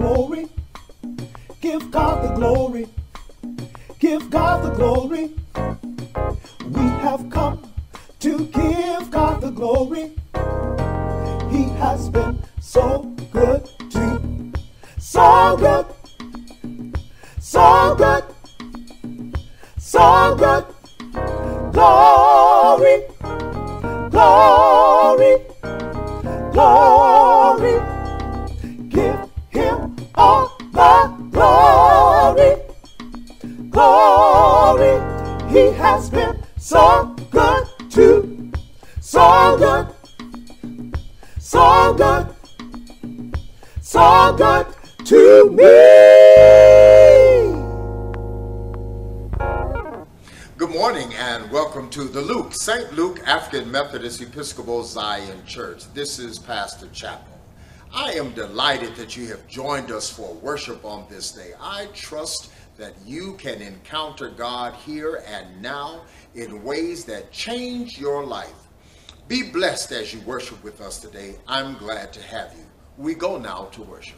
glory. Give God the glory. Give God the glory. We have come to give God the glory. He has been so good to, so good, so good, so good. Glory, glory, He has been so good to, so good, so good, so good to me. Good morning and welcome to the Luke, St. Luke African Methodist Episcopal Zion Church. This is Pastor Chapple. I am delighted that you have joined us for worship on this day. I trust that you can encounter God here and now in ways that change your life. Be blessed as you worship with us today. I'm glad to have you. We go now to worship.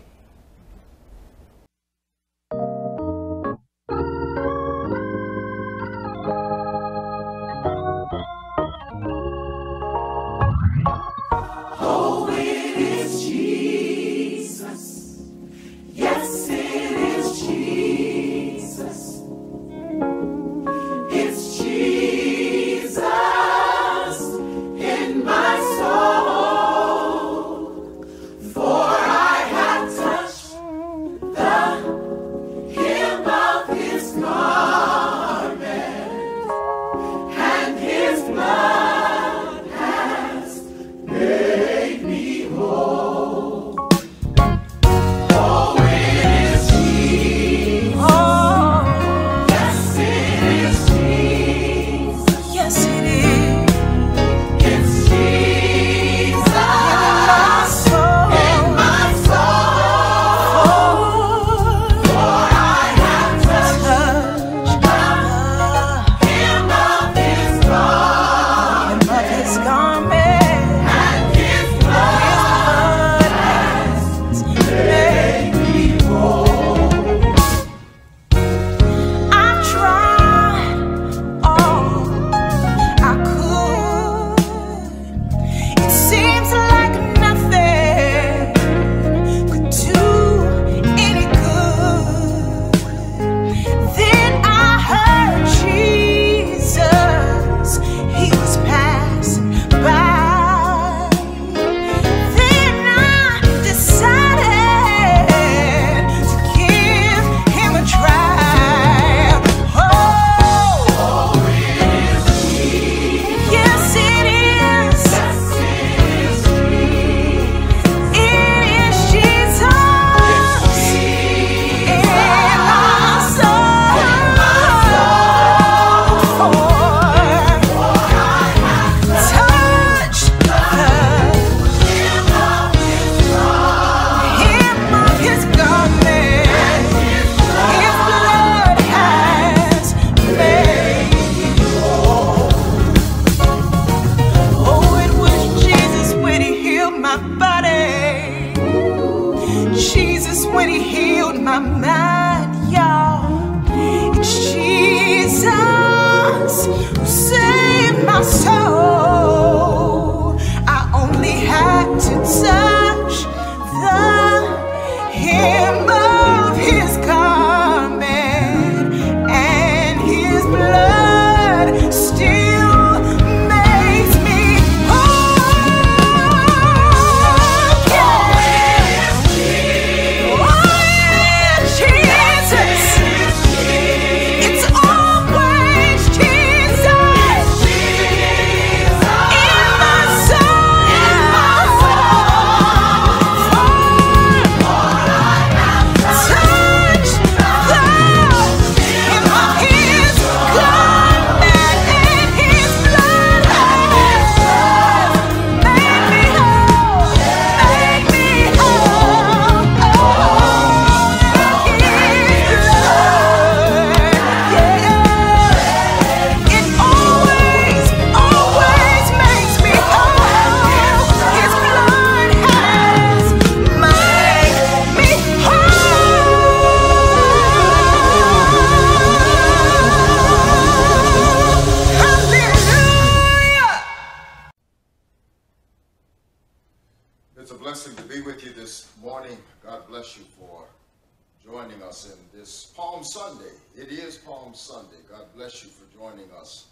Joining us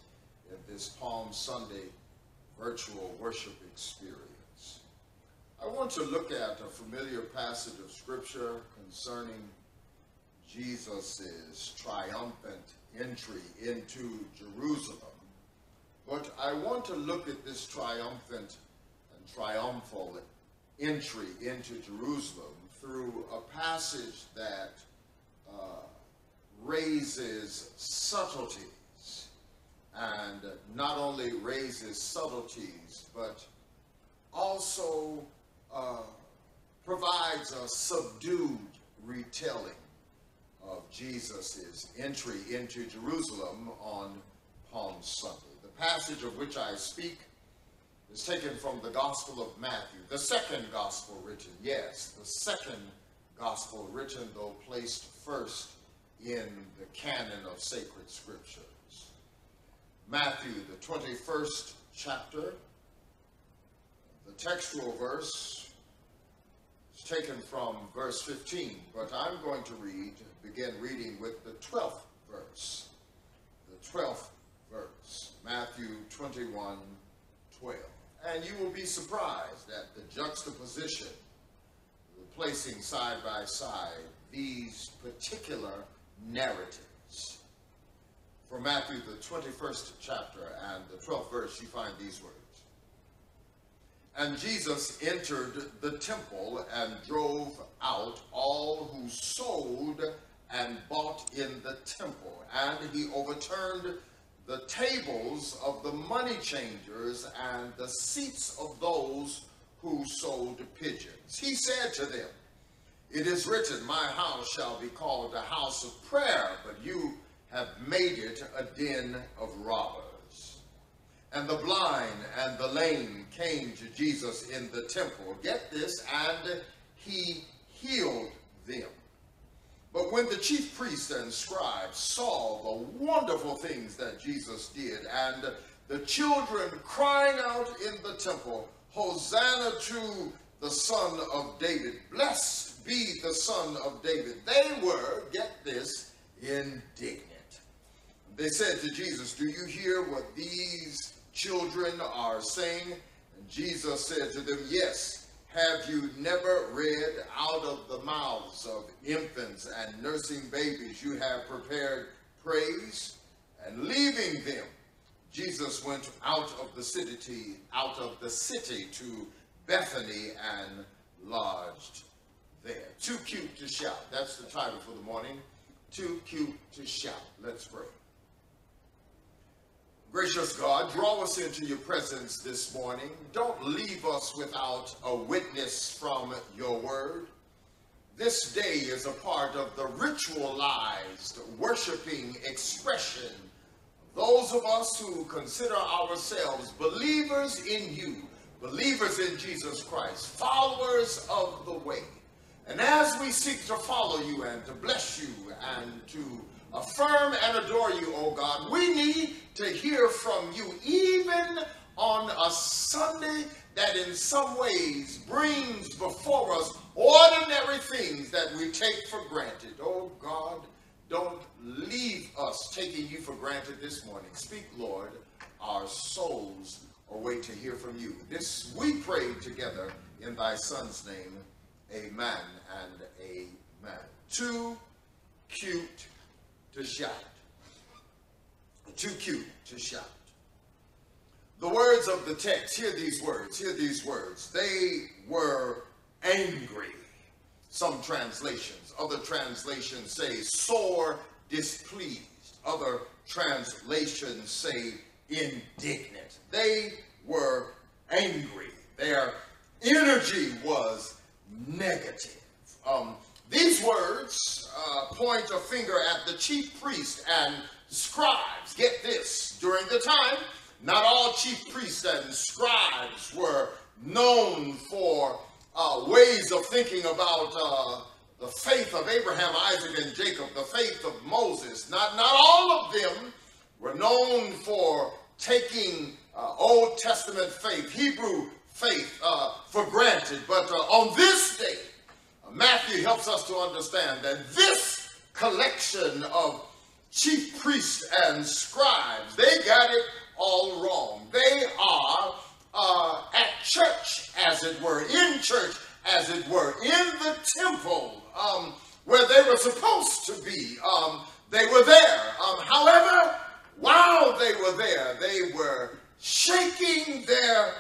in this Palm Sunday virtual worship experience. I want to look at a familiar passage of Scripture concerning Jesus' triumphant entry into Jerusalem. But I want to look at this triumphant and triumphal entry into Jerusalem through a passage that uh, raises subtleties and not only raises subtleties but also uh, provides a subdued retelling of Jesus' entry into Jerusalem on Palm Sunday. The passage of which I speak is taken from the Gospel of Matthew, the second Gospel written, yes, the second Gospel written, though placed first in the canon of sacred scriptures. Matthew, the 21st chapter, the textual verse is taken from verse 15, but I'm going to read, begin reading with the 12th verse. The 12th verse, Matthew 21, 12. And you will be surprised at the juxtaposition, the placing side by side these particular narratives. For Matthew, the 21st chapter and the 12th verse, you find these words. And Jesus entered the temple and drove out all who sold and bought in the temple. And he overturned the tables of the money changers and the seats of those who sold pigeons. He said to them, It is written, My house shall be called a house of prayer, but you have made it a den of robbers. And the blind and the lame came to Jesus in the temple. Get this, and he healed them. But when the chief priests and scribes saw the wonderful things that Jesus did, and the children crying out in the temple, Hosanna to the Son of David, blessed be the Son of David, they were, get this, indignant. They said to Jesus, Do you hear what these children are saying? And Jesus said to them, Yes. Have you never read out of the mouths of infants and nursing babies you have prepared praise? And leaving them, Jesus went out of the city, out of the city to Bethany and lodged there. Too cute to shout. That's the title for the morning. Too cute to shout. Let's pray. Gracious God, draw us into your presence this morning. Don't leave us without a witness from your word. This day is a part of the ritualized worshiping expression. Those of us who consider ourselves believers in you, believers in Jesus Christ, followers of the way. And as we seek to follow you and to bless you and to affirm and adore you, O God. We need to hear from you even on a Sunday that in some ways brings before us ordinary things that we take for granted. Oh God, don't leave us taking you for granted this morning. Speak, Lord. Our souls await to hear from you. This we pray together in thy son's name. Amen and amen. Too cute to shout. Too cute to shout. The words of the text, hear these words, hear these words. They were angry. Some translations, other translations say sore displeased. Other translations say indignant. They were angry. Their energy was negative. Um, these words uh, point a finger at the chief priest and scribes. Get this, during the time, not all chief priests and scribes were known for uh, ways of thinking about uh, the faith of Abraham, Isaac, and Jacob, the faith of Moses. Not, not all of them were known for taking uh, Old Testament faith, Hebrew faith uh, for granted. But uh, on this day, Matthew helps us to understand that this collection of chief priests and scribes, they got it all wrong. They are uh, at church, as it were, in church, as it were, in the temple um, where they were supposed to be. Um, they were there. Um, however, while they were there, they were shaking their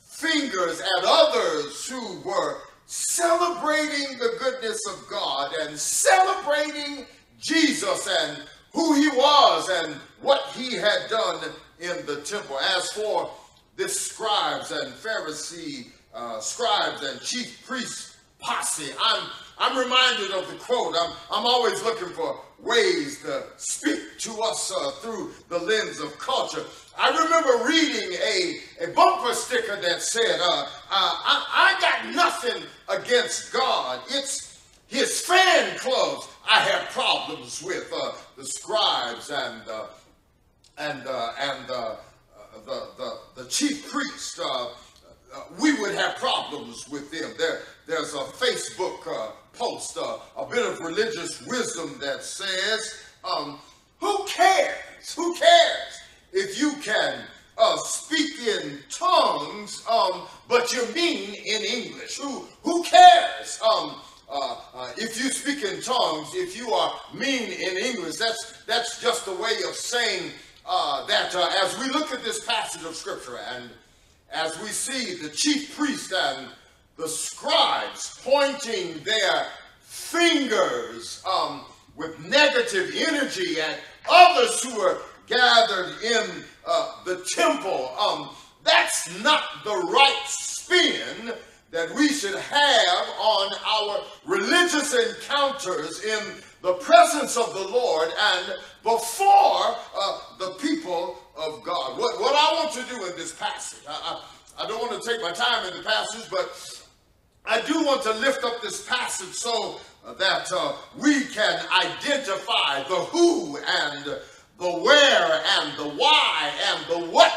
fingers at others who were celebrating the goodness of God and celebrating Jesus and who he was and what he had done in the temple. As for the scribes and Pharisee uh, scribes and chief priests posse, I'm I'm reminded of the quote. I'm, I'm always looking for ways to speak to us uh, through the lens of culture. I remember reading a, a bumper sticker that said, uh, uh, I, I got nothing against God. It's his fan clubs I have problems with. Uh, the scribes and, uh, and, uh, and the, the, the chief priest uh, we would have problems with them. There, there's a Facebook uh, post, uh, a bit of religious wisdom that says, um, who cares? Who cares if you can uh, speak in tongues, um, but you mean in English? Who, who cares? Um, uh, uh, if you speak in tongues, if you are mean in English, that's, that's just a way of saying that as we look at this passage of Scripture and as we see the chief priest and the scribes pointing their fingers um, with negative energy at others who are gathered in uh, the temple. Um, that's not the right spin that we should have on our religious encounters in the presence of the Lord and before uh, the people of God. What, what I want to do in this passage, I, I, I don't want to take my time in the passage, but I do want to lift up this passage so that uh, we can identify the who and the where and the why and the what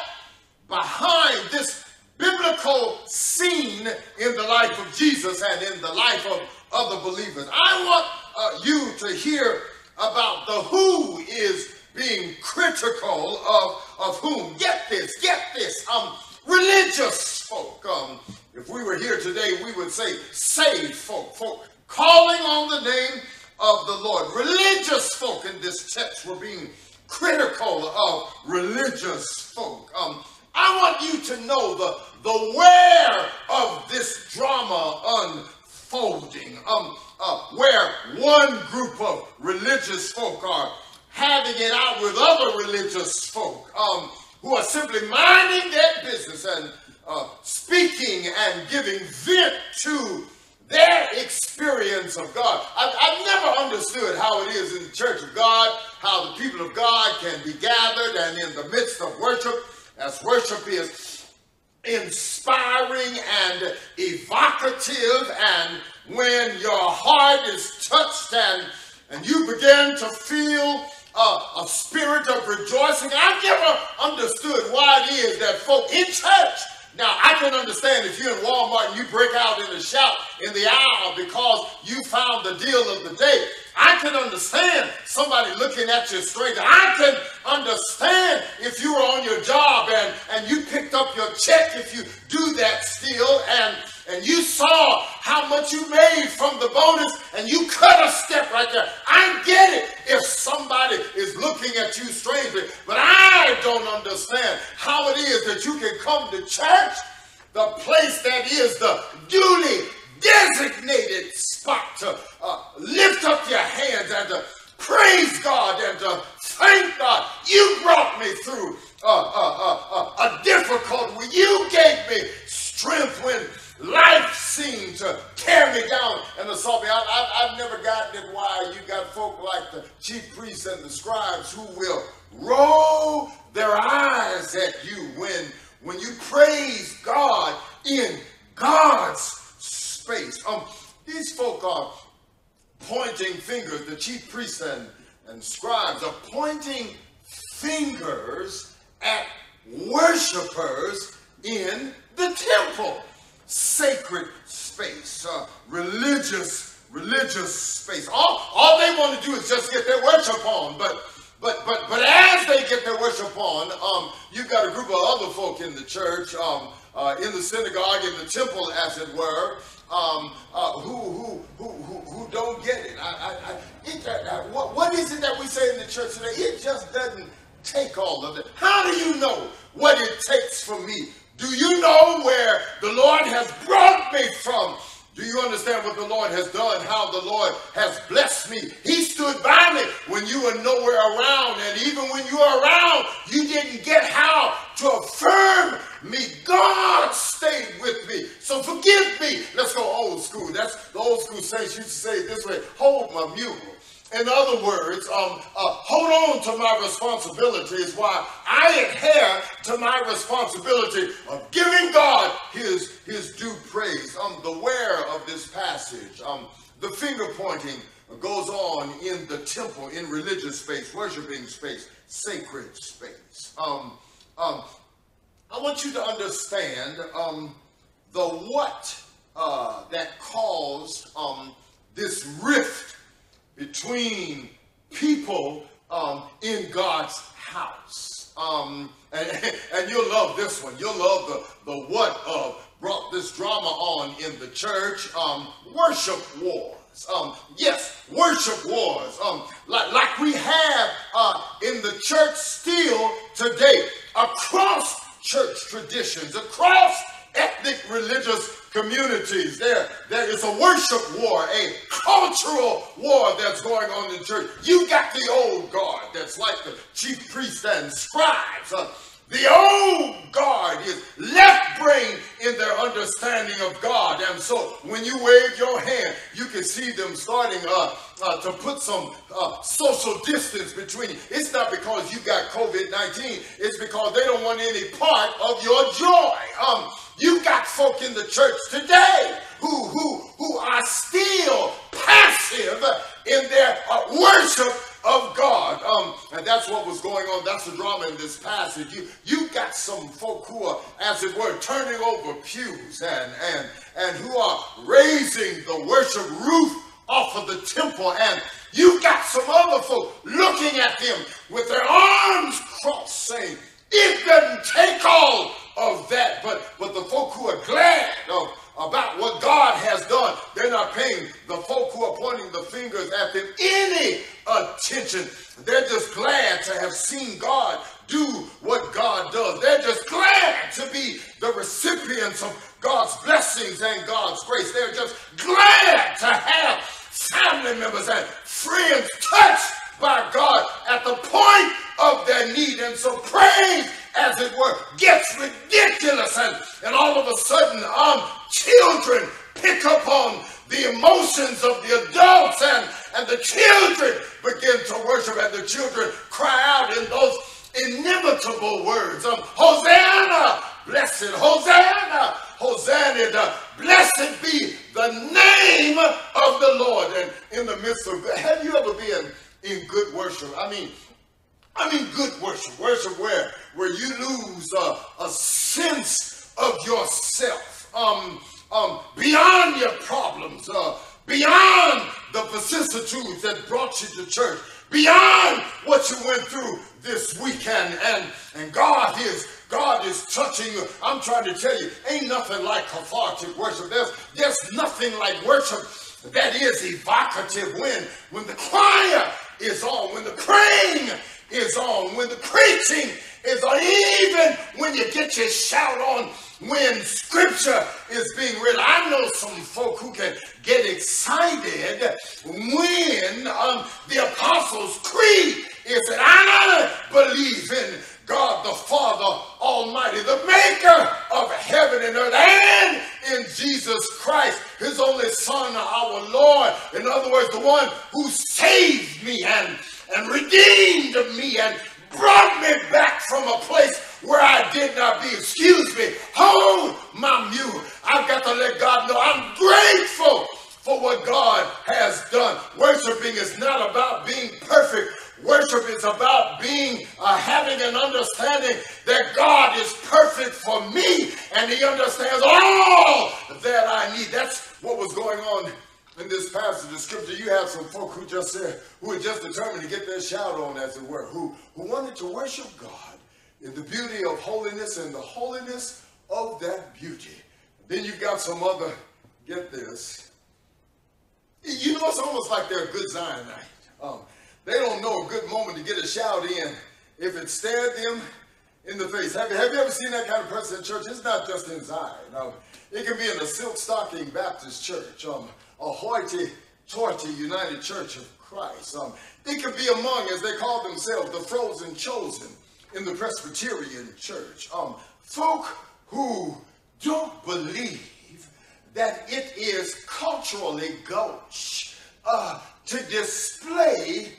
behind this biblical scene in the life of Jesus and in the life of other believers. I want uh, you to hear about the who is being critical of, of whom. Get this, get this. Um, religious folk. Um, if we were here today, we would say saved folk, folk calling on the name of the Lord. Religious folk in this text were being critical of religious folk. Um, I want you to know the, the where of this drama unfolding. Um, uh, where one group of religious folk are having it out with other religious folk um, who are simply minding their business and uh, speaking and giving vent to their experience of God. I've, I've, never understood how it is in the church of God, how the people of God can be gathered and in the midst of worship, as worship is inspiring and evocative and when your heart is touched and, and you begin to feel a spirit of rejoicing. I've never understood why it is that folk in church now, I can understand if you're in Walmart and you break out in a shout in the aisle because you found the deal of the day. I can understand somebody looking at you strange. I can understand if you were on your job and, and you picked up your check if you do that still and and you saw how much you made from the bonus and you cut a step right there. I get it if somebody is looking at you strangely, but I don't understand how it is that you can come to church, the place that is the duly designated spot to uh, lift up your hands and to praise God and to thank God. You brought me through uh, uh, uh, uh a difficult one. You gave me strength when life seemed to tear me down and assault me. I, have never gotten it why you got folk like the chief priests and the scribes who will roll their eyes at you when, when you praise God in God's space. Um, these folk are pointing fingers, the chief priests and, and scribes are pointing fingers at worshipers in the temple. Sacred space, uh, religious, religious space. All, all they want to do is just get their worship on. But but but but as they get their worship on, um, you've got a group of other folk in the church, um, uh, in the synagogue, in the temple, as it were, um, uh, who, who, who, who, don't get it. I, I, I, it uh, what, what is it that we say in the church today? It just doesn't take all of it. How do you know what it takes for me? Do you know where the Lord has brought me from? Do you understand what the Lord has done? How the Lord has blessed me? He stood by me when you were nowhere around. And even when you were around, you In other words, um, uh, hold on to my responsibilities while I adhere to my responsibility of giving God his, his due praise. I'm aware of this passage. Um, the finger pointing goes on in the temple, in religious space, worshiping space, sacred space. Um, um, I want you to understand um, the what uh, that caused um, this rift between people um, in God's house. Um, and, and you'll love this one. You'll love the, the what of brought this drama on in the church. Um, worship wars. Um, yes, worship wars. Um, like, like we have uh, in the church still today, across church traditions, across ethnic religious communities. There, there is a worship war, a cultural war that's going on in church. You got the old guard that's like the chief priests and scribes. Uh, the old guard is left brain in their understanding of God. And so when you wave your hand, you can see them starting uh, uh, to put some uh, social distance between you. It's not because you got COVID 19, it's because they don't want any part of your joy. Um, you got folk in the church today who, who, who are still passive in their uh, worship of God. Um, and that's what was going on. That's the drama in this passage. You, you got some folk who are, as it were, turning over pews and, and, and who are raising the worship roof off of the temple. And you got some other folk looking at them with their arms crossed saying, it doesn't take all of that, but, but the folk who are glad of, about what God has done, they're not paying the folk who are pointing the fingers at them any attention. They're just glad to have seen God do what God does. They're just glad to be the recipients of God's blessings and God's grace. They're just glad to have family members and friends touched by God at the point of their need. And so praise, as it were, gets ridiculous. And, and all of a sudden, um, children pick up on the emotions of the adults and, and the children begin to worship and the children cry out in those inimitable words. Um, Hosanna, blessed, Hosanna, Hosanna, blessed be the name of the Lord. And in the midst of, have you ever been in good worship. I mean, I mean good worship. Worship where where you lose a sense of yourself, um, um, beyond your problems, uh, beyond the vicissitudes that brought you to church, beyond what you went through this weekend, and and God is God is touching you. I'm trying to tell you, ain't nothing like cathartic worship. There's there's nothing like worship that is evocative when when the choir is on, when the praying is on, when the preaching is on, even when you get your shout on when scripture is being read. I know some folk who can get excited when um, the Apostles' Creed is that I believe in God the Father Almighty, the maker of heaven and earth, and in Jesus Christ, his only Son, our Lord. In other words, the one who saved me and, and redeemed me and brought me back from a place where I did not be. Excuse me. Hold my mule. I've got to let God know I'm grateful for what God has done. Worshiping is not about being perfect. Worship is about being, uh, having an understanding that God is perfect for me and he understands all that I need. That's what was going on in this passage of scripture. You have some folk who just said, who were just determined to get their shout on, as it were, who, who wanted to worship God in the beauty of holiness and the holiness of that beauty. Then you've got some other, get this. You know, it's almost like they're a good Zionite. Um, they don't know a good moment to get a shout in if it stared them in the face. Have you, have you ever seen that kind of person in church? It's not just in Zion. Um, it can be in a silk stocking Baptist church, um, a hoity-toity United Church of Christ. Um, it could be among, as they call themselves, the frozen chosen in the Presbyterian church. Um, folk who don't believe that it is culturally gauche uh, to display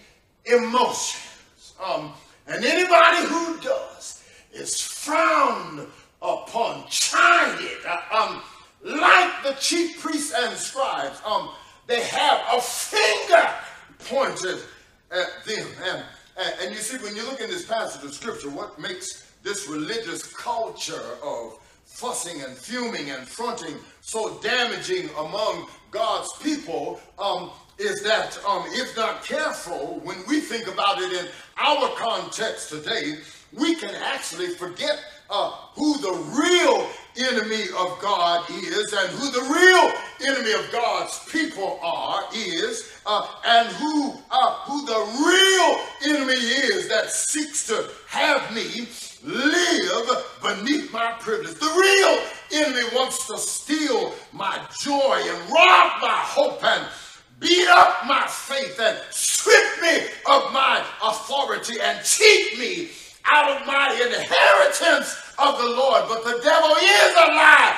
emotions. Um, and anybody who does is frowned upon, chided, um, like the chief priests and scribes. Um, they have a finger pointed at them. And, and, and you see, when you look in this passage of scripture, what makes this religious culture of fussing and fuming and fronting so damaging among God's people um, is that um, if not careful, when we think about it in our context today, we can actually forget uh, who the real enemy of God is and who the real enemy of God's people are is uh, and who uh, who the real enemy is that seeks to have me live beneath my privilege. The real enemy wants to steal my joy and rob my hope and beat up my faith and strip me of my authority and cheat me out of my inheritance of the Lord. But the devil is a liar.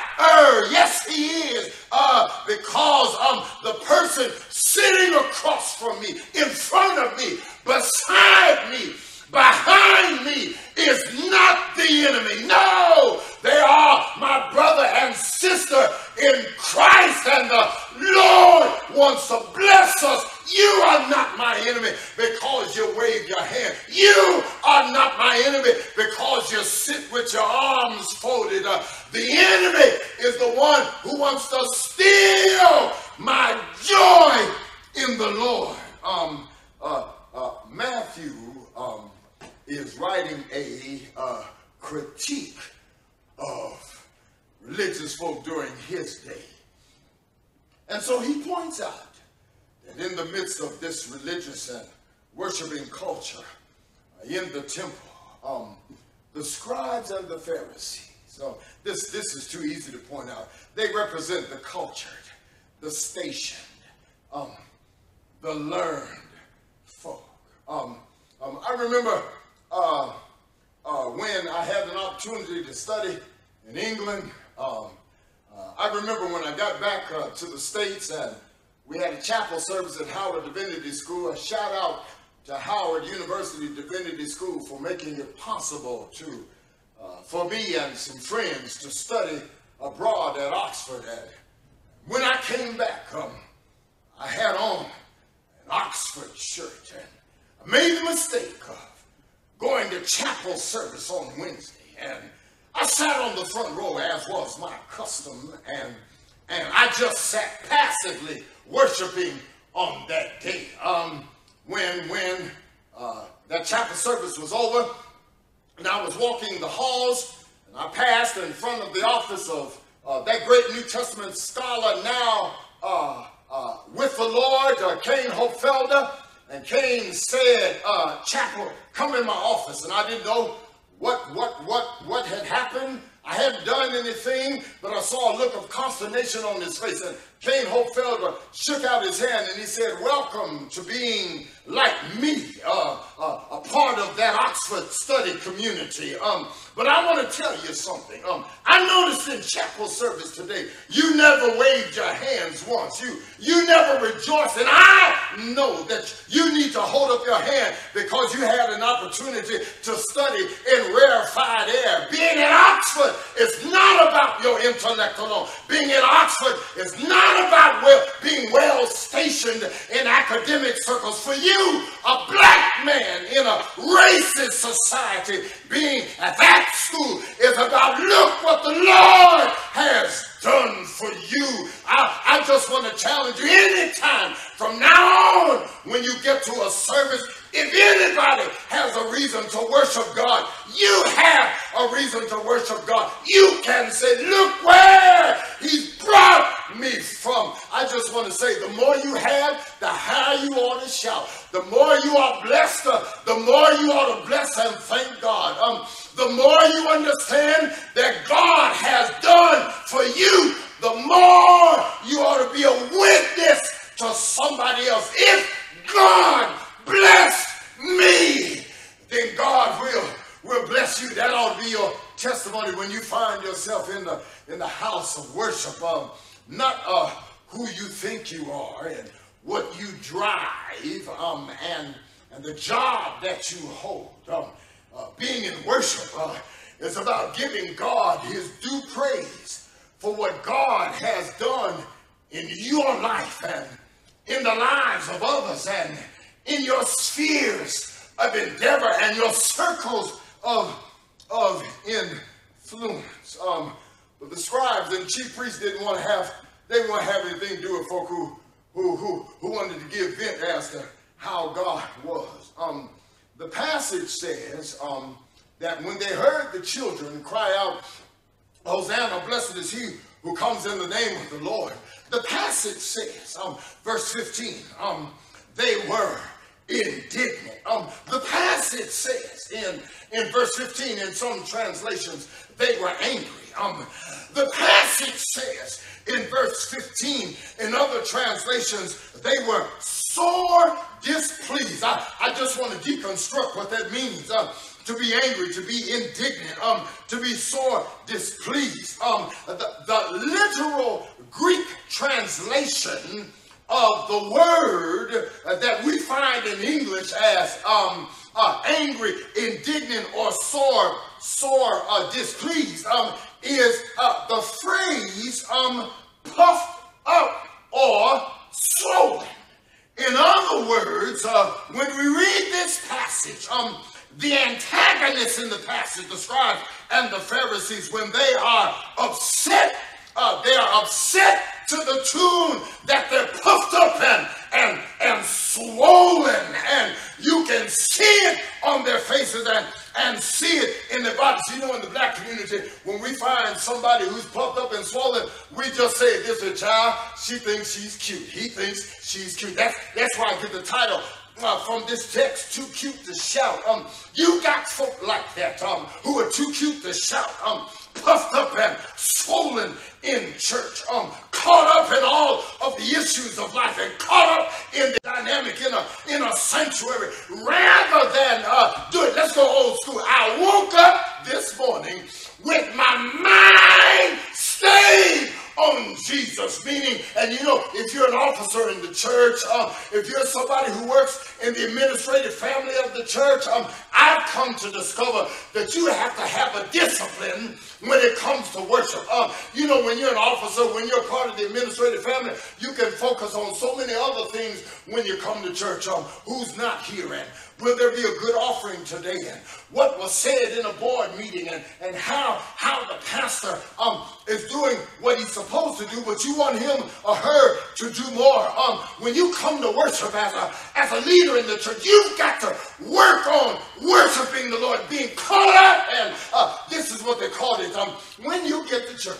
Yes, he is. Uh, because um, the person sitting across from me, in front of me, beside me, behind me is not the enemy. No, they are my brother and sister in Christ, and the Lord wants to bless us. You are not my enemy because you wave your hand. You are not my enemy because you sit with your arms folded. Uh, the enemy is the one who wants to steal my joy in the Lord. Um, uh, uh, Matthew um, is writing a uh, critique of religious folk during his day. And so he points out that in the midst of this religious and worshiping culture uh, in the temple, um, the scribes and the Pharisees, so this, this is too easy to point out, they represent the cultured, the stationed, um, the learned folk. Um, um, I remember uh, uh, when I had an opportunity to study in England. Um, uh, I remember when I got back uh, to the States and we had a chapel service at Howard Divinity School. A shout out to Howard University Divinity School for making it possible to, uh, for me and some friends to study abroad at Oxford. And when I came back, um, I had on an Oxford shirt and I made the mistake of going to chapel service on Wednesday. And I sat on the front row as was my custom, and and I just sat passively worshiping on that day. Um, when when uh, that chapel service was over, and I was walking the halls, and I passed in front of the office of uh, that great New Testament scholar now uh, uh with the Lord, uh, Cain Hope Felder, and Cain said, uh, Chapple, come in my office. And I didn't know what, what, what, what had happened. I hadn't done anything, but I saw a look of consternation on his face. And Cain Hope Felder shook out his hand and he said, Welcome to being like me, uh, uh, a part of that Oxford study community. Um, but I want to tell you something. Um, I noticed in chapel service today, you never waved your hands once. You, you never rejoiced. And I know that you need to hold up your hand because you had an opportunity to study in rarefied air. Being at Oxford is not about your intellect alone. Being at Oxford is not not about well, being well stationed in academic circles. For you, a black man in a racist society, being at that school is about look what the Lord has done for you. I, I just want to challenge you anytime from now on when you get to a service if anybody has a reason to worship God, you have a reason to worship God. You can say, Look where He's brought me from. I just want to say the more you have, the higher you ought to shout. The more you are blessed, uh, the more you ought to bless and thank God. Um, the more you understand that God has done for you, the more you ought to be a witness to somebody else. If God bless me, then God will will bless you. That ought to be your testimony when you find yourself in the in the house of worship. Um, not uh, who you think you are and what you drive um, and and the job that you hold. Um, uh, being in worship uh, is about giving God His due praise for what God has done in your life and in the lives of others and in your spheres of endeavor and your circles of, of influence. Um, but the scribes and chief priests didn't want to have, they didn't want to have anything to do with folk who, who, who, who wanted to give vent as to how God was. Um, the passage says um, that when they heard the children cry out, Hosanna, blessed is he who comes in the name of the Lord. The passage says, um, verse 15, um, they were indignant. Um, the passage says in, in verse 15, in some translations, they were angry. Um, the passage says in verse 15, in other translations, they were sore displeased. I, I just want to deconstruct what that means. Uh, to be angry, to be indignant, um, to be sore displeased. Um, the, the literal Greek translation of the word that we find in English as um, uh, angry, indignant, or sore, sore uh, displeased um, is uh, the phrase um, puffed up or swollen. In other words, uh, when we read this passage, um, the antagonists in the passage, the scribes and the Pharisees, when they are upset, uh, they are upset to the tune that they're puffed up and, and, and swollen. And you can see it on their faces and, and see it in their bodies. You know, in the black community, when we find somebody who's puffed up and swollen, we just say, this is a child, she thinks she's cute. He thinks she's cute. That's, that's why I get the title, uh, from this text, too cute to shout. Um, you got folk like that, um, who are too cute to shout, um, puffed up and swollen in church, um, caught up in all of the issues of life and caught up in the dynamic in a in a sanctuary, rather than uh, do it. Let's go old school. I woke up this morning with my mind stayed on Jesus. Meaning, and you know, if you're an officer in the church, um, if you're somebody who works in the administrative family of the church, um, I've come to discover that you have to have a discipline when it comes to worship. Um, you know, when you're an officer, when you're part of the administrative family, you can focus on so many other things when you come to church. Um, who's not here and Will there be a good offering today? And what was said in a board meeting and, and how, how the pastor um, is doing what he's supposed to do, but you want him or her to do more. Um, when you come to worship as a, as a leader in the church, you've got to work on worshiping the Lord, being caught up. And uh, this is what they call it. Um, when you get to church,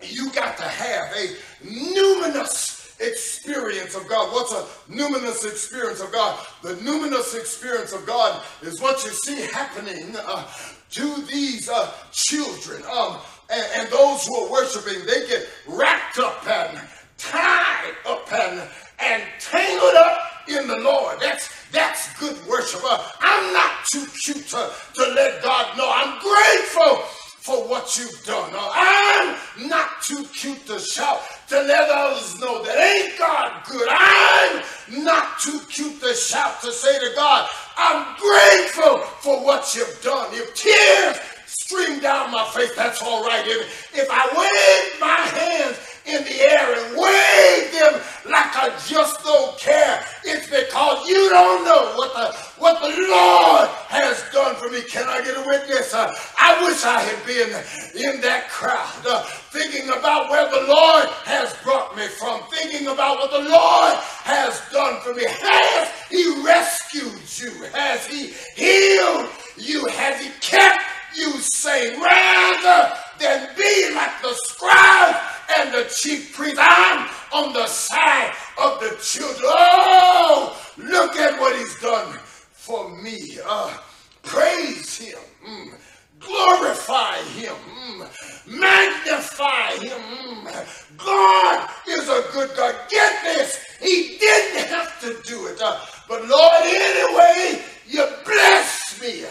you got to have a numinous experience of God. What's a numinous experience of God? The numinous experience of God is what you see happening uh, to these uh, children. Um, and, and, those who are worshiping, they get wrapped up and tied up and, and tangled up in the Lord. That's that's good worship. Uh, I'm not too cute to, to let God know. I'm grateful for what you've done. Uh, I'm not too cute to shout to let others know that ain't God good. I'm not too cute to shout to say to God, I'm grateful for what you've done. If tears stream down my face, that's all right. If, if I wave my hands in the air and wave them like I just don't care, it's because you don't know what the what the Lord has done for me. Can I get a witness? Uh, I wish I had been in that crowd, uh, thinking about where the Lord has brought me from, thinking about what the Lord has done for me. Has He rescued you? Has He healed you? Has He kept you sane? Rather than be like the scribe and the chief priest, I'm on the side of the children. Oh, look at what He's done for me. Uh, praise him. Mm. Glorify him. Mm. Magnify him. Mm. God is a good God. Get this. He didn't have to do it. Uh, but Lord, anyway, you bless me.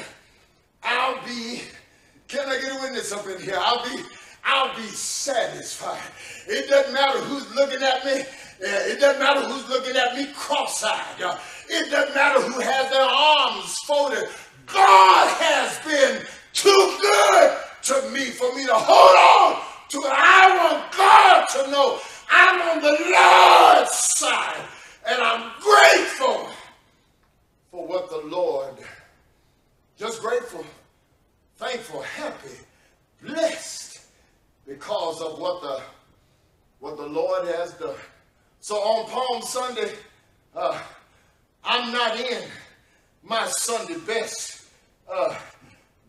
I'll be, can I get a witness up in here? I'll be, I'll be satisfied. It doesn't matter who's looking at me. It doesn't matter who's looking at me cross-eyed. It doesn't matter who has their arms folded. God has been too good to me for me to hold on to. I want God to know I'm on the Lord's side and I'm grateful for what the Lord, just grateful, thankful, happy, blessed because of what the what the Lord has done. So on Palm Sunday, uh, I'm not in my Sunday best. Uh,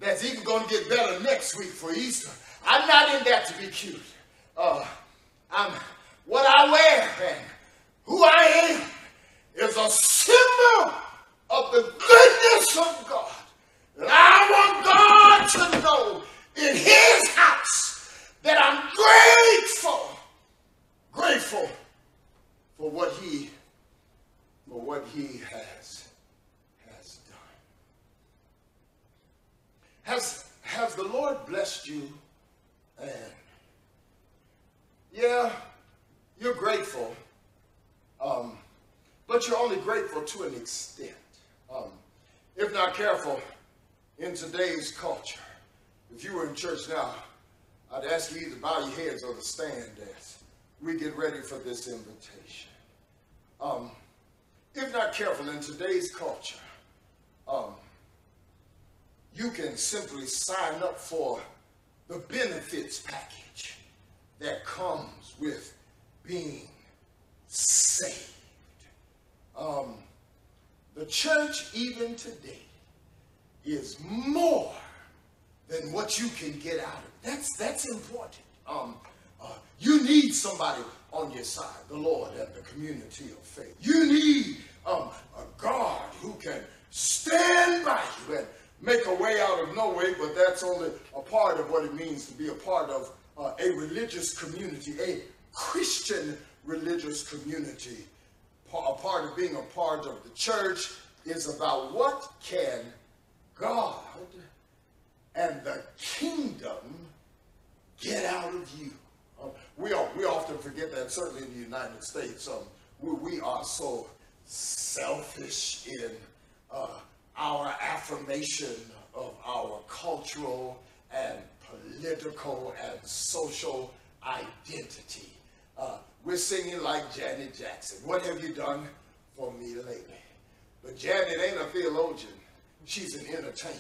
that's even going to get better next week for Easter. I'm not in that to be cute. Uh, I'm what I wear and who I am is a symbol of the goodness of God. And I want God to know in His house that I'm grateful, grateful for what He for what he has has done. Has has the Lord blessed you? And yeah, you're grateful, um, but you're only grateful to an extent. Um, if not careful, in today's culture, if you were in church now, I'd ask you either bow stand as we get ready for this invitation. Um, if not careful in today's culture, um, you can simply sign up for the benefits package that comes with being saved. Um, the church, even today, is more than what you can get out of it. That's, that's important. Um, uh, you need somebody on your side, the Lord and the community of faith. You need um, a God who can stand by you and make a way out of no way, but that's only a part of what it means to be a part of uh, a religious community, a Christian religious community. A part of being a part of the church is about what can God and the kingdom get out of you. We, are, we often forget that, certainly in the United States, um, we, we are so selfish in uh, our affirmation of our cultural and political and social identity. Uh, we're singing like Janet Jackson. What have you done for me lately? But Janet ain't a theologian. She's an entertainer.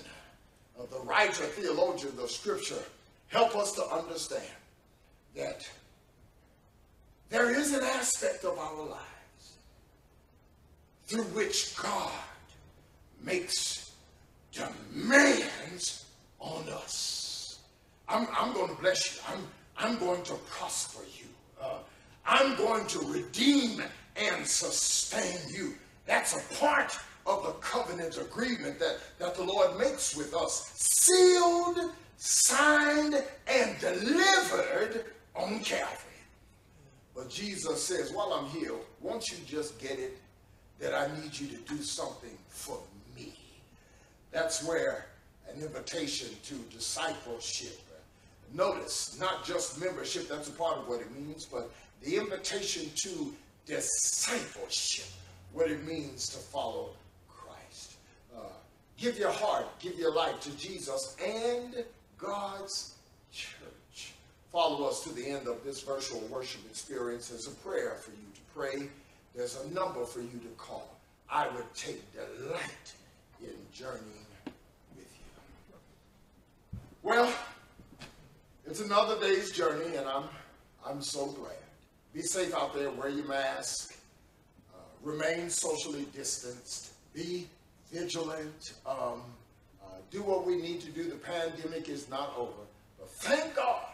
Uh, the writer theologian of scripture help us to understand that there is an aspect of our lives through which God makes demands on us. I'm, I'm going to bless you. I'm, I'm going to prosper you. Uh, I'm going to redeem and sustain you. That's a part of the covenant agreement that, that the Lord makes with us. Sealed, signed, and delivered on Calvary. But Jesus says, while I'm here, won't you just get it that I need you to do something for me? That's where an invitation to discipleship. Notice, not just membership, that's a part of what it means, but the invitation to discipleship, what it means to follow Christ. Uh, give your heart, give your life to Jesus and God's. Follow us to the end of this virtual worship experience as a prayer for you to pray. There's a number for you to call. I would take delight in journeying with you. Well, it's another day's journey, and I'm I'm so glad. Be safe out there. Wear your mask. Uh, remain socially distanced. Be vigilant. Um, uh, do what we need to do. The pandemic is not over. But thank God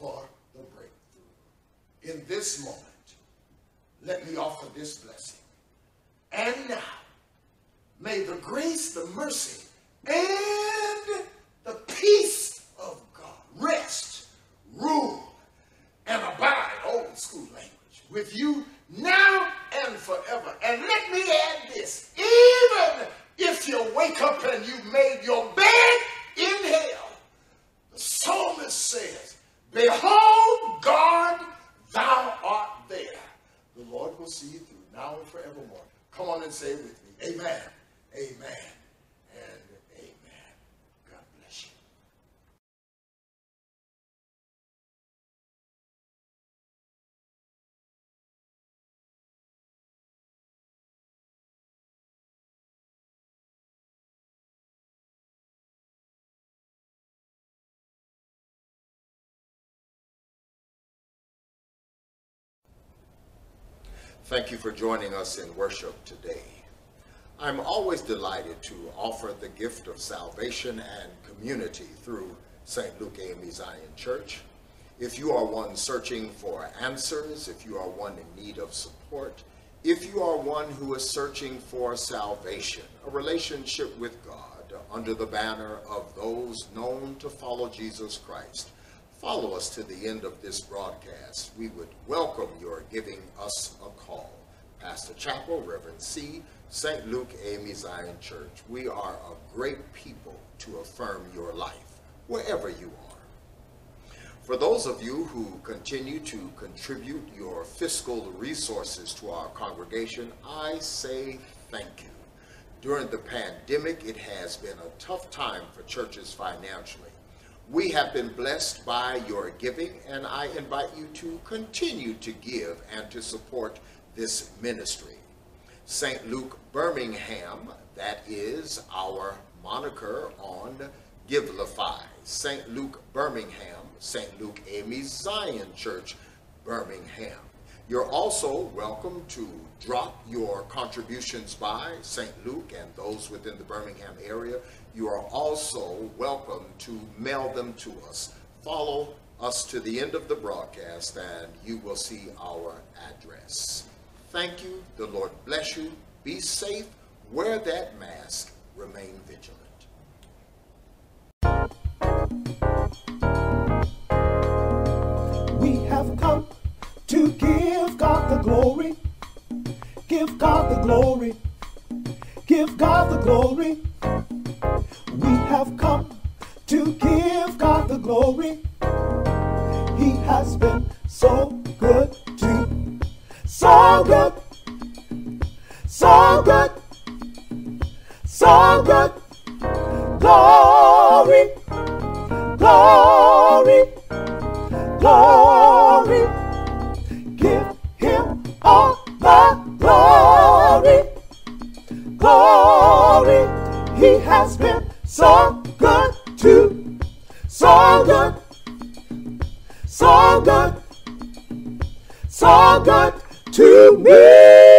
for the breakthrough. In this moment, let me offer this blessing. And now, may the grace, the mercy, and the peace of God rest, rule, and abide, old school language, with you now and forever. And let me add this, even if you wake up and you've made your bed in hell, the psalmist says, Behold, God, thou art there. The Lord will see you through now and forevermore. Come on and say it with me. Amen. Amen. Thank you for joining us in worship today. I'm always delighted to offer the gift of salvation and community through St. Luke AME Zion Church. If you are one searching for answers, if you are one in need of support, if you are one who is searching for salvation, a relationship with God under the banner of those known to follow Jesus Christ, follow us to the end of this broadcast. We would welcome your giving us a call. Pastor Chapple, Reverend C., St. Luke AME Zion Church. We are a great people to affirm your life, wherever you are. For those of you who continue to contribute your fiscal resources to our congregation, I say thank you. During the pandemic, it has been a tough time for churches financially. We have been blessed by your giving, and I invite you to continue to give and to support this ministry. St. Luke Birmingham, that is our moniker on Givelify. St. Luke Birmingham, St. Luke AME Zion Church, Birmingham. You're also welcome to drop your contributions by St. Luke and those within the Birmingham area. You are also welcome to mail them to us. Follow us to the end of the broadcast and you will see our address. Thank you. The Lord bless you. Be safe. Wear that mask. Remain vigilant. God the glory. Give God the glory. Give God the glory. We have come to give God the glory. He has been so good to, so good, so good, so good. Glory, glory, glory. He has been so good to, so good, so good, so good to me.